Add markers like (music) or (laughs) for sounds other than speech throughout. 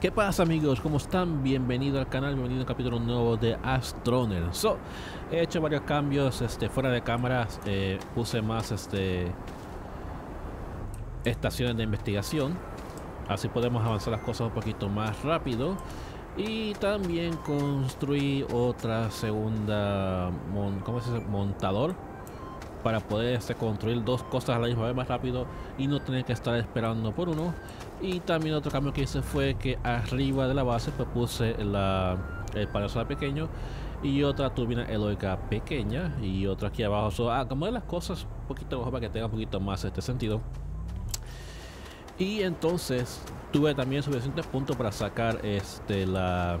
¿Qué pasa amigos? ¿Cómo están? Bienvenido al canal, bienvenido a un capítulo nuevo de Astroner. So, he hecho varios cambios este, fuera de cámaras, eh, puse más este, estaciones de investigación, así podemos avanzar las cosas un poquito más rápido. Y también construí otra segunda, ¿cómo se dice? Montador para poder este, construir dos cosas a la misma vez más rápido y no tener que estar esperando por uno. Y también otro cambio que hice fue que arriba de la base pues puse la, el panel solar pequeño y otra turbina eólica pequeña y otra aquí abajo. So, ah, como de las cosas un poquito mejor para que tenga un poquito más este sentido. Y entonces tuve también suficientes puntos para sacar este la,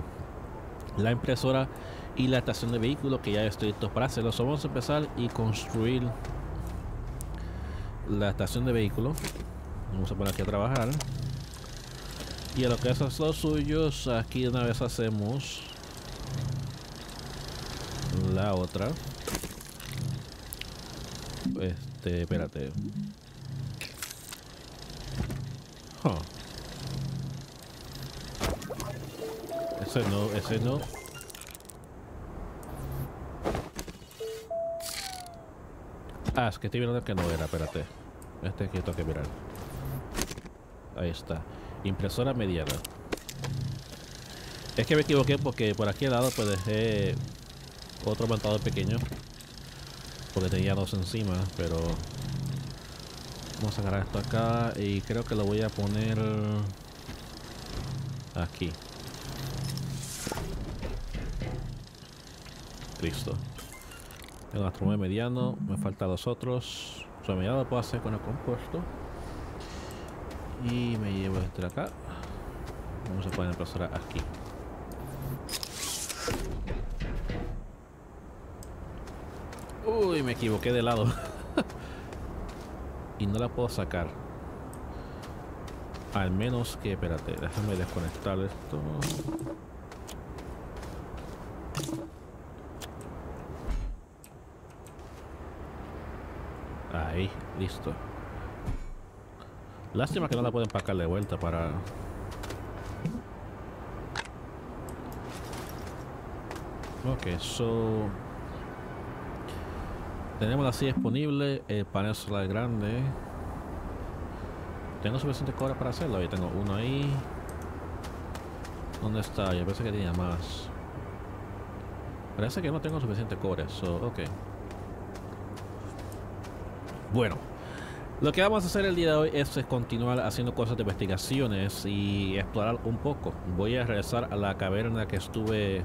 la impresora y la estación de vehículos que ya estoy listo para hacerlo. So, vamos a empezar y construir la estación de vehículos. Vamos a poner aquí a trabajar. Y a lo que es los suyos, aquí una vez hacemos la otra. Este, espérate. Ese no, ese no. Ah, es que estoy viendo que no era, espérate. Este que tengo que mirar. Ahí está. Impresora mediana. Es que me equivoqué porque por aquí al lado pues dejé otro montador pequeño. Porque tenía dos encima, pero... Vamos a agarrar esto acá y creo que lo voy a poner... Aquí. Listo. Tengo un astrónomo mediano, me faltan dos otros. O sea, mediano lo puedo hacer con el compuesto. Y me llevo este de acá. Vamos a poner la impresora aquí. Uy, me equivoqué de lado. (laughs) y no la puedo sacar. Al menos que, espérate, déjame desconectar esto. Ahí, listo. Lástima que no la pueden empacar de vuelta para... Ok, so... Tenemos así disponible el panel solar grande. Tengo suficiente cobre para hacerlo. Ahí tengo uno ahí. ¿Dónde está? Yo pensé que tenía más. Parece que no tengo suficiente cobre. So, ok. Bueno. Lo que vamos a hacer el día de hoy es continuar haciendo cosas de investigaciones y explorar un poco. Voy a regresar a la caverna que estuve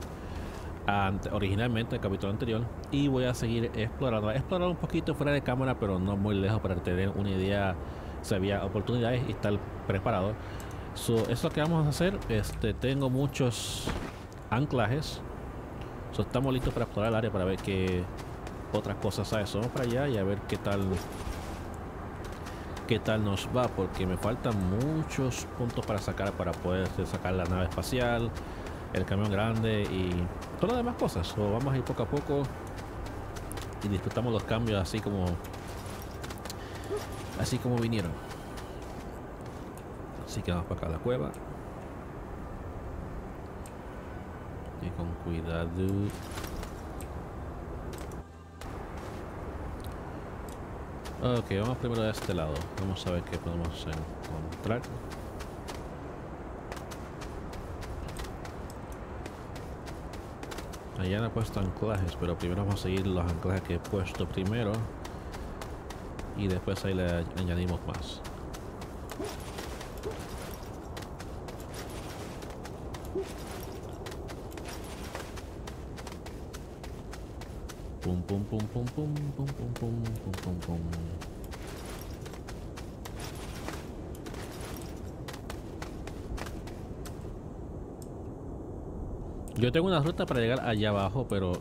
originalmente en el capítulo anterior y voy a seguir explorando. Explorar un poquito fuera de cámara, pero no muy lejos para tener una idea si había oportunidades y estar preparado. So, eso es lo que vamos a hacer. Este, tengo muchos anclajes. So, estamos listos para explorar el área para ver qué otras cosas hay. Vamos para allá y a ver qué tal qué tal nos va porque me faltan muchos puntos para sacar para poder sacar la nave espacial el camión grande y todas las demás cosas. O vamos a ir poco a poco y disfrutamos los cambios así como así como vinieron. Así que vamos para acá a la cueva. Y con cuidado Ok, vamos primero de este lado. Vamos a ver qué podemos encontrar. Allá he puesto anclajes, pero primero vamos a seguir los anclajes que he puesto primero. Y después ahí le añadimos más. Pum pum pum pum pum pum pum pum pum pum pum. Yo tengo una ruta para llegar allá abajo, pero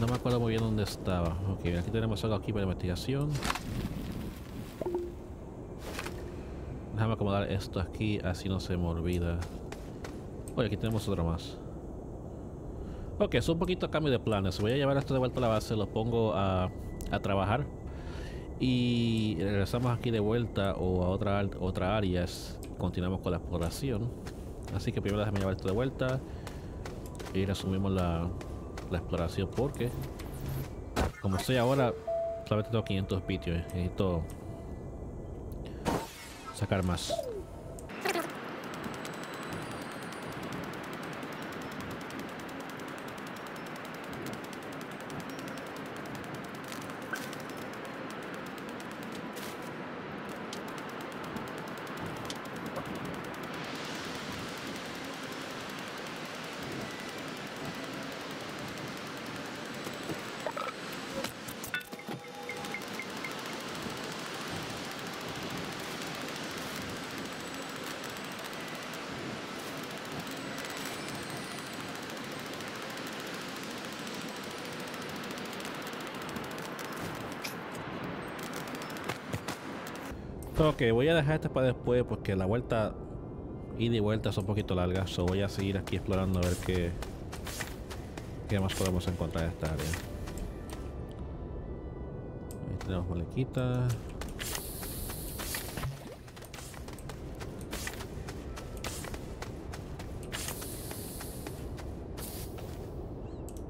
no me acuerdo muy bien dónde estaba. Ok, aquí tenemos algo aquí para investigación. Déjame acomodar esto aquí, así no se me olvida. Oye, aquí tenemos otro más. Ok, es un poquito cambio de planes. Voy a llevar esto de vuelta a la base, lo pongo a, a trabajar. Y regresamos aquí de vuelta o a otra, otra área. continuamos con la exploración. Así que primero déjame llevar esto de vuelta y resumimos la, la exploración porque como estoy ahora solamente tengo 500 bitios, necesito sacar más. Ok, voy a dejar este para después porque la vuelta ida y vuelta es un poquito larga. So voy a seguir aquí explorando a ver qué, qué más podemos encontrar en esta área. Ahí tenemos malequita.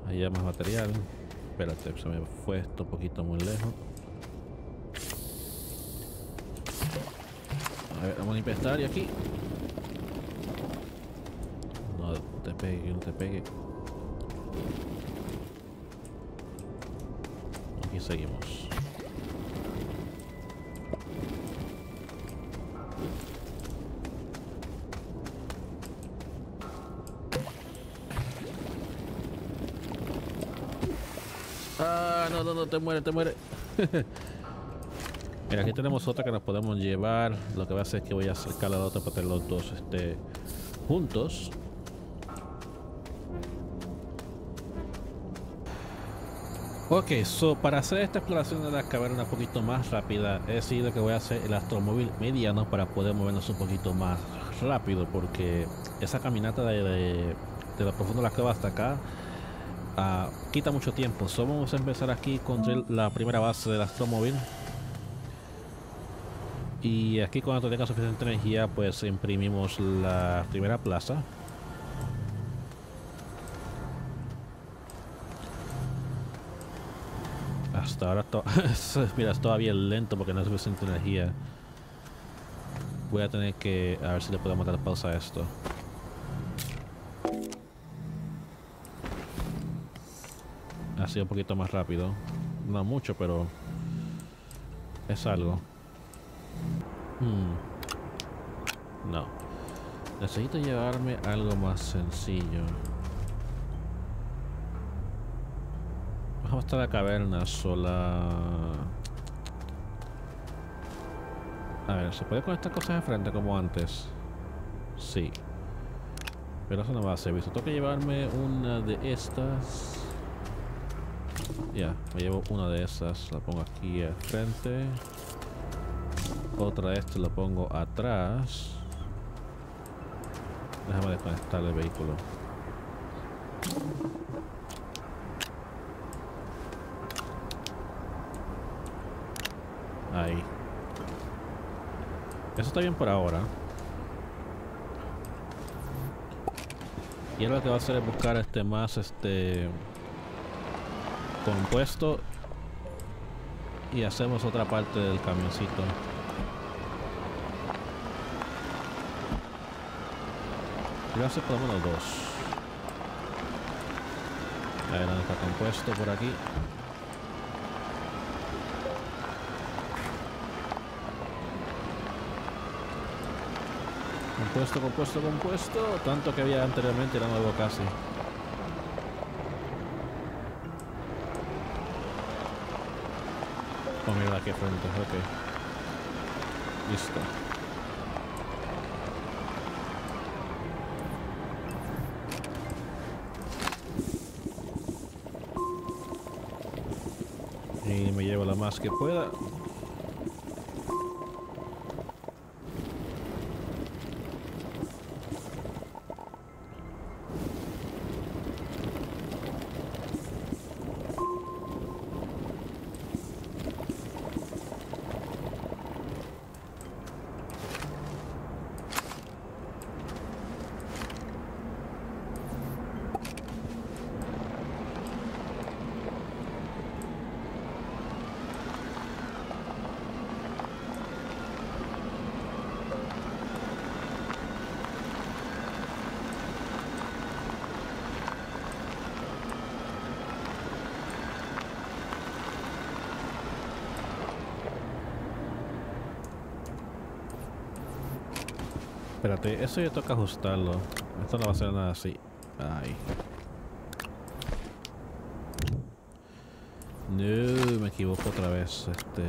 Ahí hay más material. Espérate, se me fue esto un poquito muy lejos. A ver, vamos a área aquí. No te pegue, no te pegue. Aquí seguimos. Ah, no, no, no, te muere, te muere. (laughs) Aquí tenemos otra que nos podemos llevar. Lo que voy a hacer es que voy a acercar la otra para tener los dos este, juntos. Ok, so para hacer esta exploración de la caverna un poquito más rápida, he decidido que voy a hacer el astromóvil mediano para poder movernos un poquito más rápido, porque esa caminata de, de, de de la cueva hasta acá uh, quita mucho tiempo. So vamos a empezar aquí con la primera base del astromóvil. Y aquí cuando tenga suficiente energía, pues imprimimos la primera plaza. Hasta ahora todo (laughs) mira, es todavía lento porque no hay suficiente energía. Voy a tener que a ver si le podemos dar pausa a esto. Ha sido un poquito más rápido. No mucho, pero es algo. Hmm. No. Necesito llevarme algo más sencillo. Vamos hasta la caverna sola. A ver, ¿se puede conectar cosas de frente como antes? Sí. Pero eso no va a servir. Tengo que llevarme una de estas. Ya, me llevo una de esas. La pongo aquí al frente. Otra de estas la pongo atrás. Déjame desconectar el vehículo. Ahí. Eso está bien por ahora. Y ahora lo que va a hacer es buscar este más este compuesto y hacemos otra parte del camioncito. Voy a hacer por lo menos dos. A ver dónde está compuesto por aquí. Compuesto, compuesto, compuesto. Tanto que había anteriormente era nuevo casi. Oh, mira aquí frente, ok. Listo. La más que pueda. Espérate, eso ya toca ajustarlo. Esto no va a ser nada así. Ay. No, me equivoco otra vez. Este.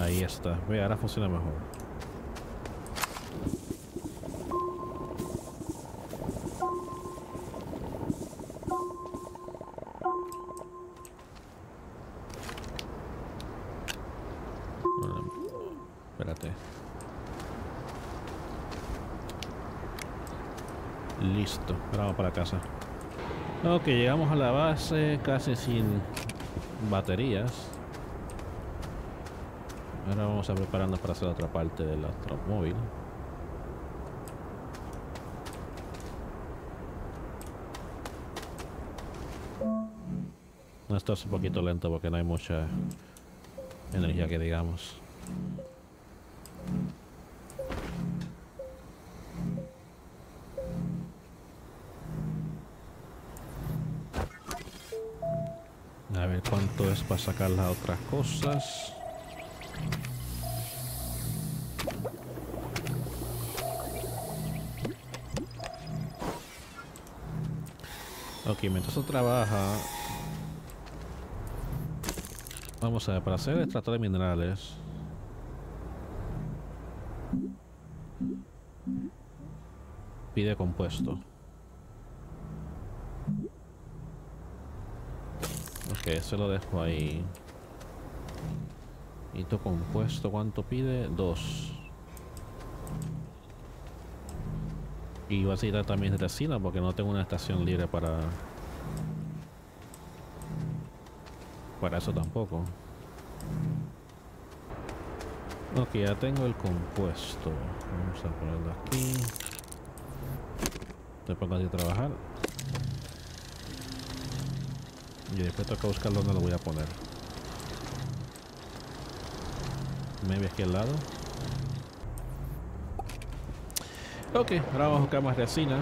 Ahí está. Ve, ahora funciona mejor. Ok, llegamos a la base casi sin baterías. Ahora vamos a prepararnos para hacer otra parte del automóvil. Esto es un poquito lento porque no hay mucha energía que digamos. Para sacar las otras cosas. Ok, mientras trabaja... Vamos a ver, para hacer el extractor de minerales... Pide compuesto. Eso lo dejo ahí. Tu compuesto, ¿cuánto pide? Dos. Y voy a necesitar también resina porque no tengo una estación libre para... Para eso tampoco. Ok, ya tengo el compuesto. Vamos a ponerlo aquí. Te pongo a trabajar. Y después toca buscar dónde lo voy a poner. Maybe aquí al lado. Ok, ahora vamos a buscar más resina.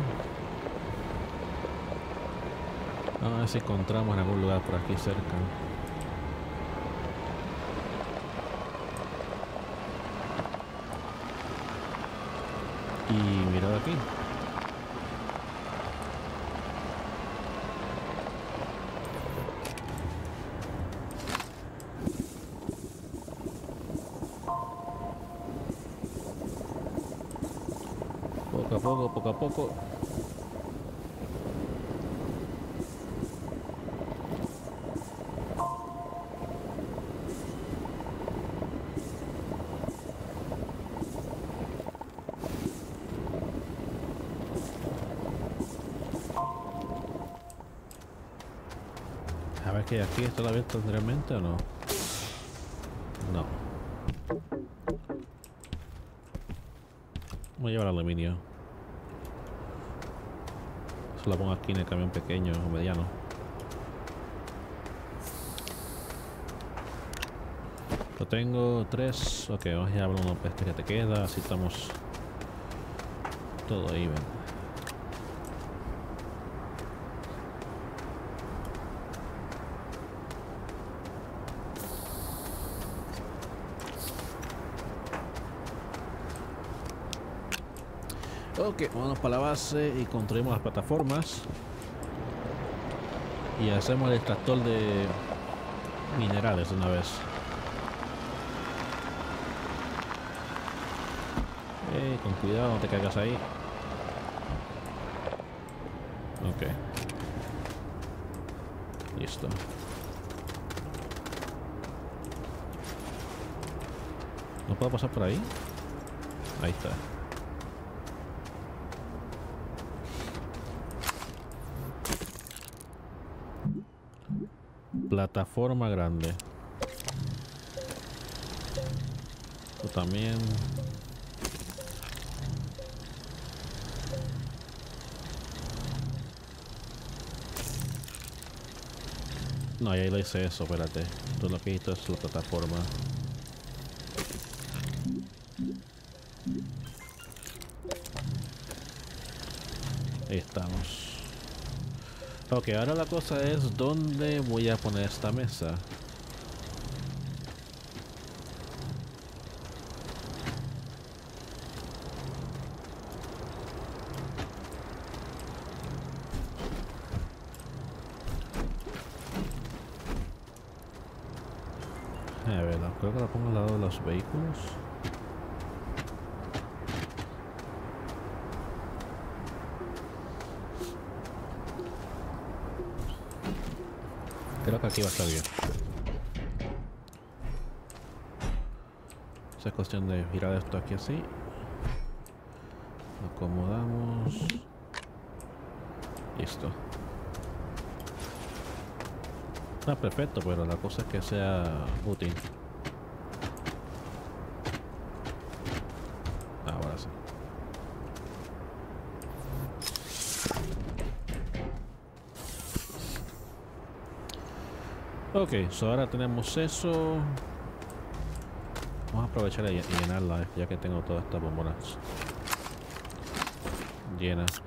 A ver si encontramos en algún lugar por aquí cerca. Y mirad aquí. Poco a poco, a ver que aquí está abierto anteriormente o no. No. Voy a llevar aluminio. Lo pongo aquí en el camión pequeño o mediano. Lo tengo tres. Ok, vamos a llevar uno pues, que te queda. Así estamos todo ahí, ven. Ok, vamos para la base y construimos las plataformas. Y hacemos el extractor de minerales de una vez. Eh, con cuidado, no te caigas ahí. Ok. Listo. ¿No puedo pasar por ahí? Ahí está. Plataforma grande. Tú también. No, ya le hice eso, espérate. Tú lo que hiciste es la plataforma. Ahí estamos. Ok, ahora la cosa es dónde voy a poner esta mesa. A ver, creo que la pongo al lado de los vehículos. Creo que aquí va a estar bien. es cuestión de girar esto aquí así. Acomodamos. Listo. Está perfecto, pero la cosa es que sea útil. Ahora sí. Ok, so ahora tenemos eso. Vamos a aprovechar y llenarla ya que tengo todas estas bombonas llenas.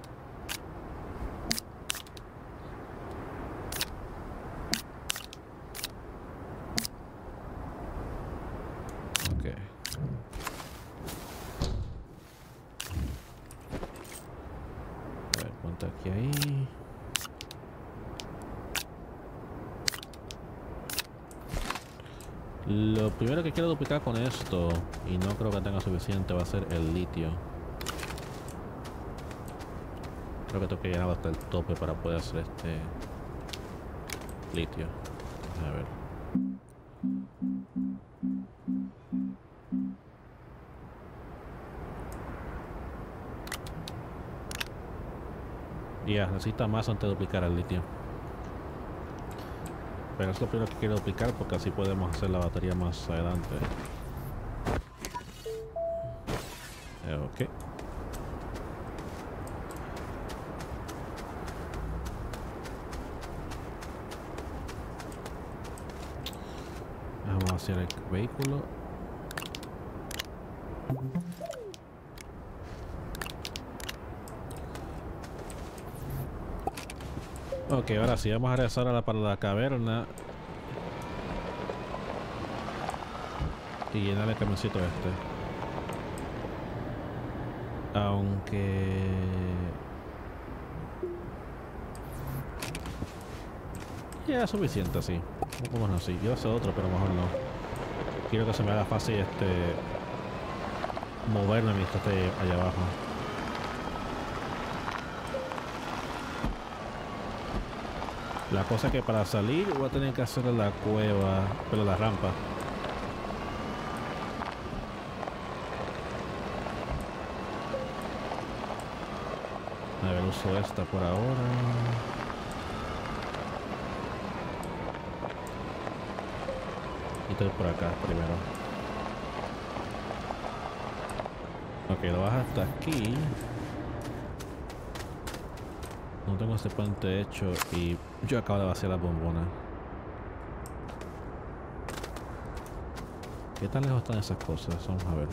Primero que quiero duplicar con esto, y no creo que tenga suficiente, va a ser el litio. Creo que tengo que llenar hasta el tope para poder hacer este litio. A ver. Ya, necesita más antes de duplicar el litio. Pero es lo primero que quiero duplicar porque así podemos hacer la batería más adelante. Eh, ok. Vamos a hacer el vehículo. Ok, ahora sí, vamos a regresar a la, para la caverna. Y llenar el camioncito este. Aunque... Ya es suficiente así. Vamos así. Yo hacer otro, pero mejor no. Quiero que se me haga fácil este... Moverme mientras esté allá abajo. La cosa es que para salir voy a tener que hacer la cueva, pero la rampa. A ver, uso esta por ahora. Y estoy por acá primero. Ok, lo bajas hasta aquí. No tengo este puente hecho y yo acabo de vaciar la bombona. ¿Qué tan lejos están esas cosas? Vamos a ver.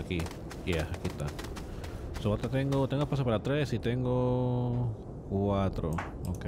aquí. Ya, aquí está. So, tengo, paso para tres y tengo cuatro. Ok,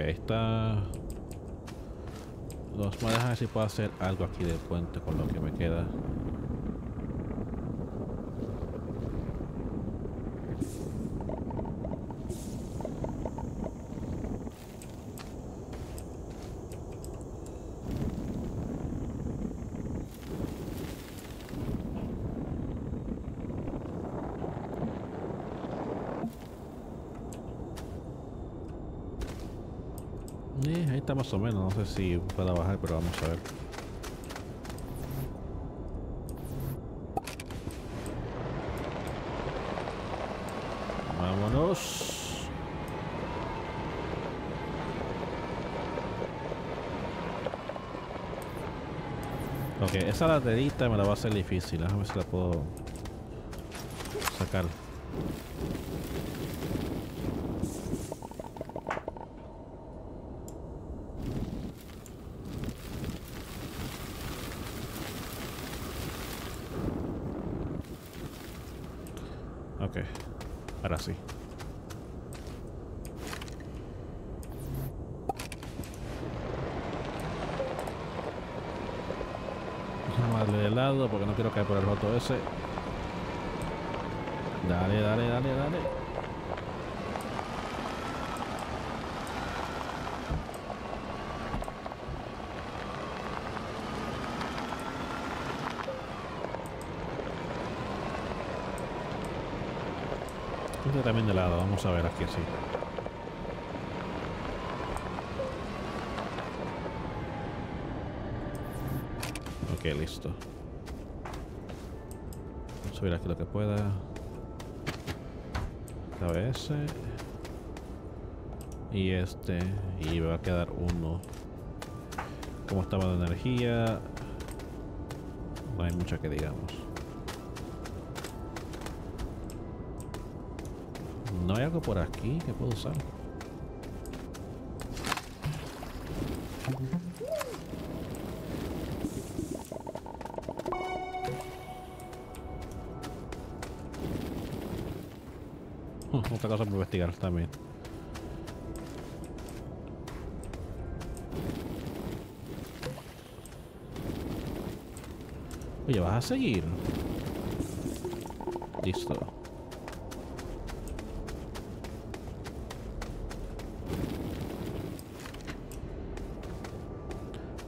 está... Los voy a dejar si puedo hacer algo aquí del puente con lo que me queda. O menos, no sé si pueda bajar, pero vamos a ver. Vámonos. Ok, esa laterita me la va a hacer difícil. Déjame ver si la puedo sacar. Ok, ahora sí. Vamos a darle de lado porque no quiero caer por el roto ese. Dale, dale, dale, dale. Este también de lado, vamos a ver aquí así. Ok, listo. Subir aquí lo que pueda. KBS. Y este. Y me va a quedar uno. Como estaba de energía. No hay mucho que digamos. No hay algo por aquí que puedo usar. Otra cosa por investigar también. Oye, ¿vas a seguir? Listo.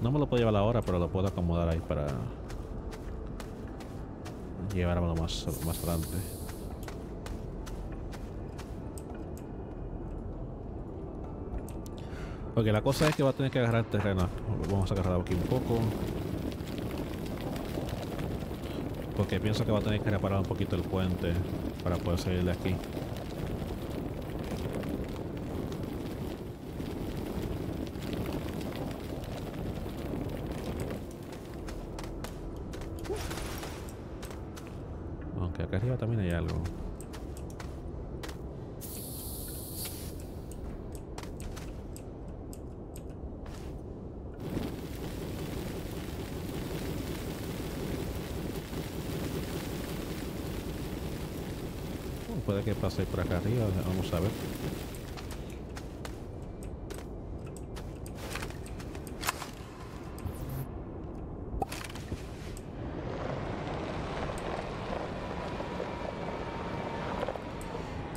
No me lo puedo llevar ahora, pero lo puedo acomodar ahí para llevármelo más, más adelante. Ok, la cosa es que va a tener que agarrar el terreno. Vamos a agarrar aquí un poco. Porque pienso que va a tener que reparar un poquito el puente para poder salir de aquí. Aunque acá arriba también hay algo. Pase por acá arriba, vamos a ver.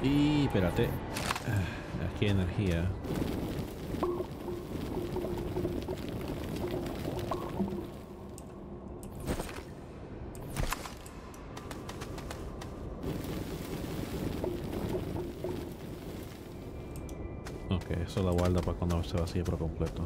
Y espérate, aquí hay energía. Ok, eso la guarda para cuando se vacíe por completo.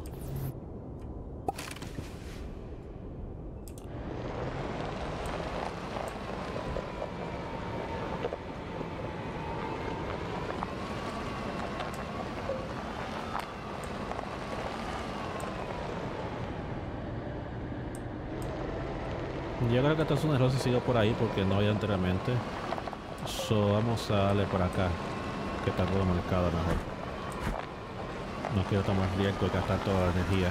Yo creo que esta es un error si por ahí porque no había anteriormente. So, vamos a darle por acá, que está todo marcado mejor. No quiero tomar riesgo y gastar toda la energía.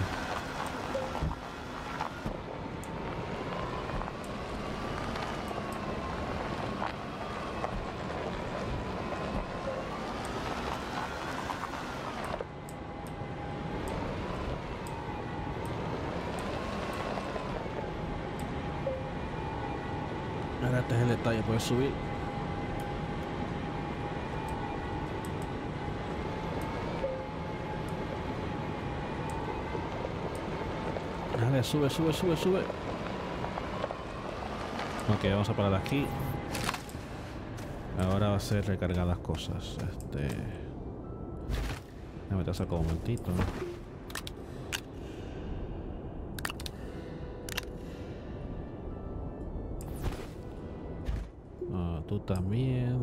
Ahora este es el detalle, puedes subir. Sube, sube, sube, sube. Ok, vamos a parar aquí. Ahora va a ser recargar las cosas. Este. Déjame te saco un momentito. Ah, tú también.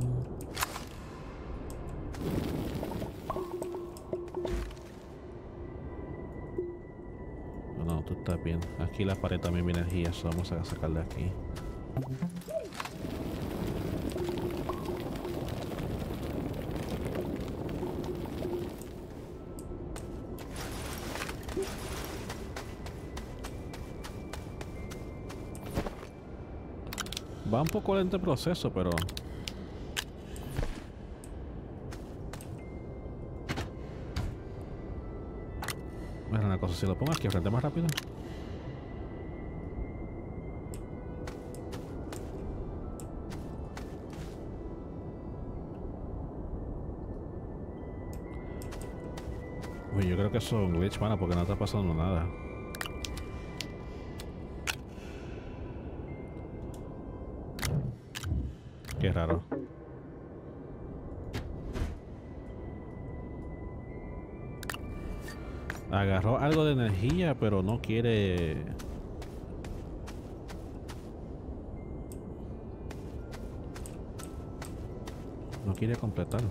Aquí la pared también viene energía, eso vamos a sacarle aquí. Va un poco lento el proceso, pero... Bueno, una cosa, si lo pongo aquí frente más rápido. Que glitch, mano, porque no está pasando nada. Qué raro. Agarró algo de energía, pero no quiere... No quiere completar.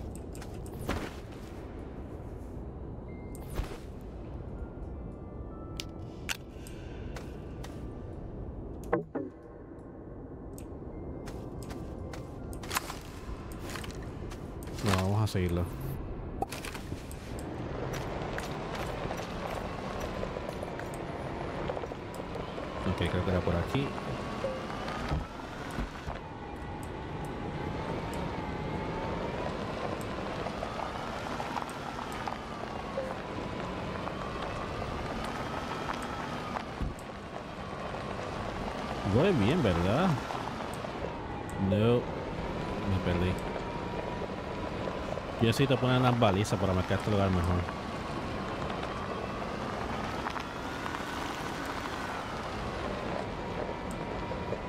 No, vamos a seguirlo. Ok, creo que era por aquí. Voy bien, ¿verdad? No. Me perdí. Yo necesito poner unas balizas para marcar este lugar mejor.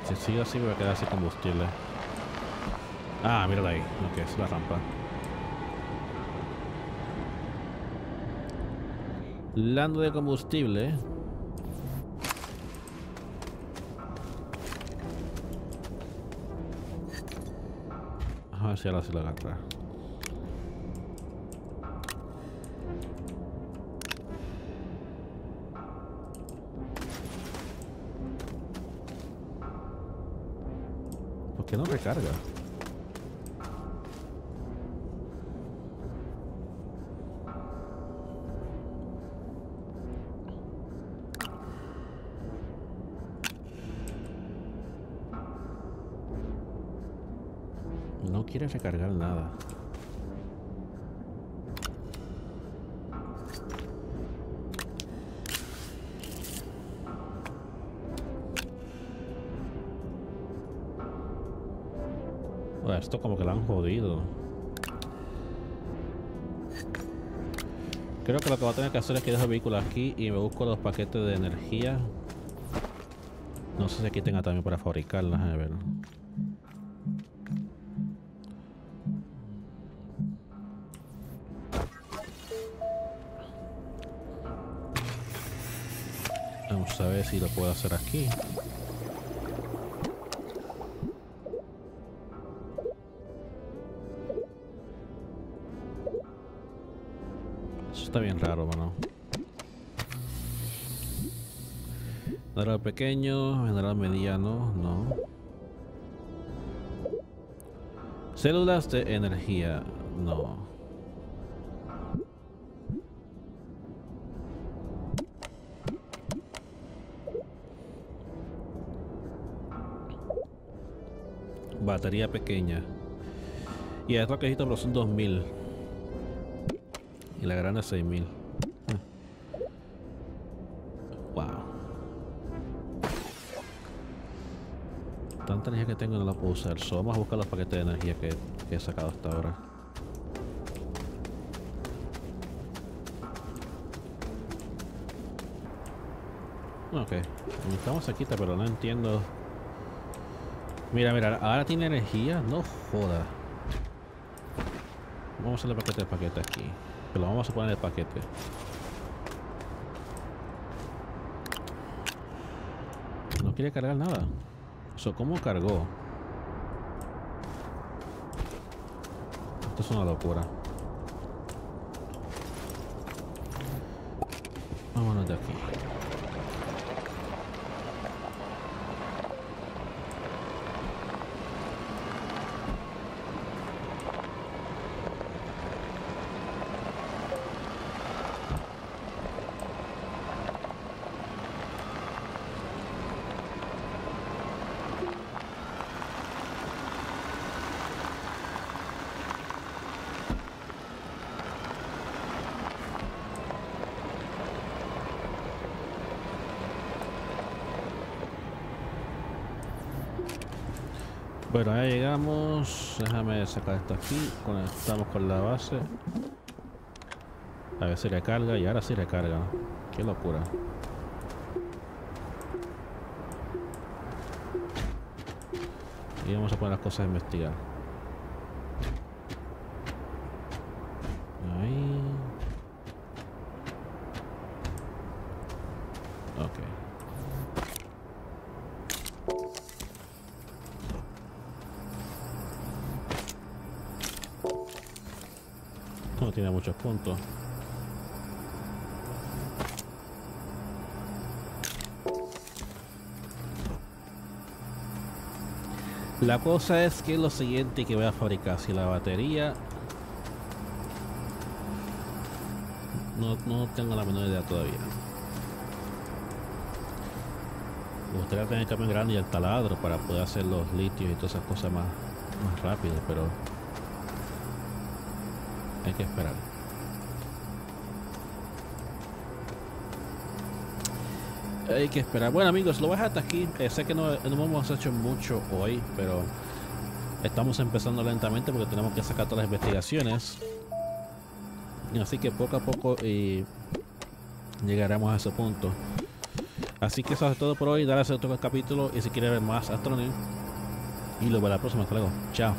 Si sigo así me voy a quedar sin combustible. Ah, mírala ahí. Ok, es la rampa. Lando de combustible. A ver si ahora sí lo agarra. ¿Por qué no recarga? Creo que lo que voy a tener que hacer es que dejo el vehículo aquí y me busco los paquetes de energía. No sé si aquí tenga también para fabricarlas, a ver. Vamos a ver si lo puedo hacer aquí. Está bien raro, mano. General pequeño, general mediano, no. Células de energía, no. Batería pequeña. Y esto que necesito son 2000. Y la grande 6000. Wow. Tanta energía que tengo no la puedo usar. So, vamos a buscar los paquetes de energía que, he sacado hasta ahora. Ok, estamos aquí, pero no entiendo. Mira, mira, ahora tiene energía, no joda. Vamos a hacerle paquete de paquete aquí. Que lo vamos a poner en el paquete. No quiere cargar nada. Eso, ¿cómo cargó? Esto es una locura. Vámonos de aquí. Bueno, ya llegamos. Déjame sacar esto aquí. Conectamos con la base. A ver si recarga. Y ahora sí recarga. Qué locura. Y vamos a poner las cosas a investigar. Muchos puntos. La cosa es que lo siguiente que voy a fabricar, si la batería... No, no tengo la menor idea todavía. Me gustaría tener el camión grande y el taladro para poder hacer los litios y todas esas cosas más, más rápido, pero hay que esperar. Hay que esperar. Bueno amigos, lo voy a dejar hasta aquí. Eh, sé que no, no hemos hecho mucho hoy, pero estamos empezando lentamente porque tenemos que sacar todas las investigaciones. Así que poco a poco llegaremos a ese punto. Así que eso es todo por hoy. Dale a otro capítulo y si quieres ver más Astroneer. Y luego a la próxima. Hasta luego. Chao.